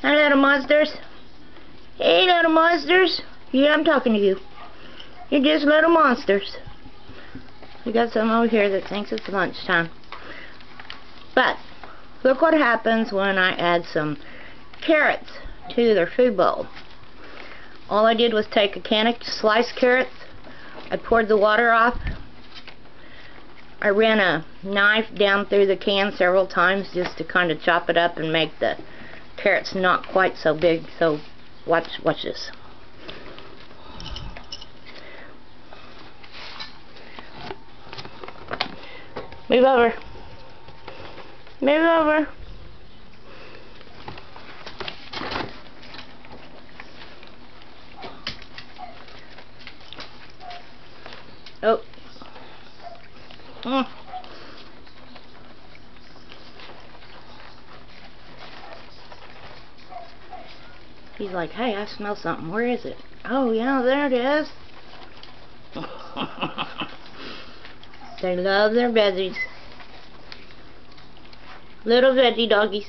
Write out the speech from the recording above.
Hi, little monsters. Hey, little monsters. Yeah, I'm talking to you. You're just little monsters. We got some over here that thinks it's lunchtime. But, look what happens when I add some carrots to their food bowl. All I did was take a can of sliced carrots, I poured the water off, I ran a knife down through the can several times just to kind of chop it up and make the carrots not quite so big. So watch watch this. Move over. Move over. Oh. Mm. He's like, hey, I smell something. Where is it? Oh, yeah, there it is. they love their veggies. Little veggie doggies.